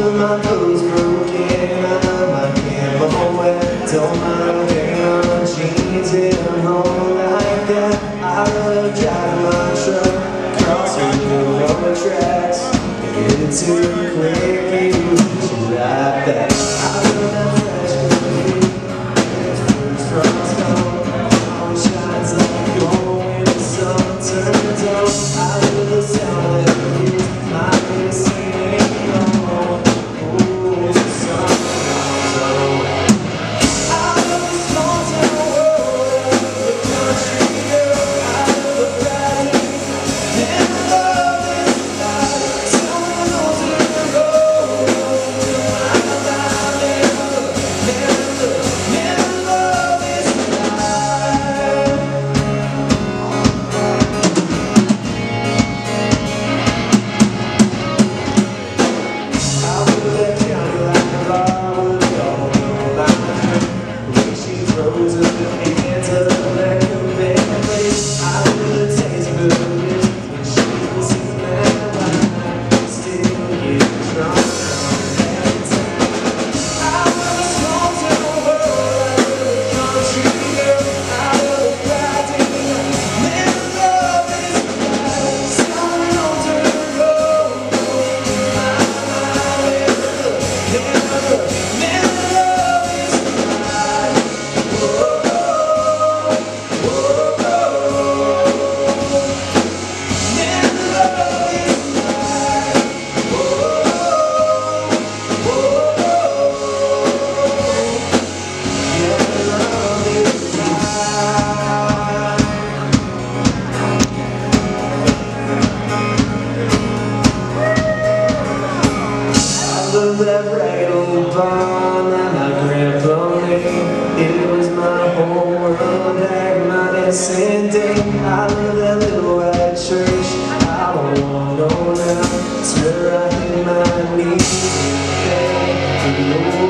my bones broken, I might get my whole don't mind. that regular bond and I grip on it. It was my whole world, reminiscent day. I love that little white church. I don't want no now. It's where I hit my knees. Hey,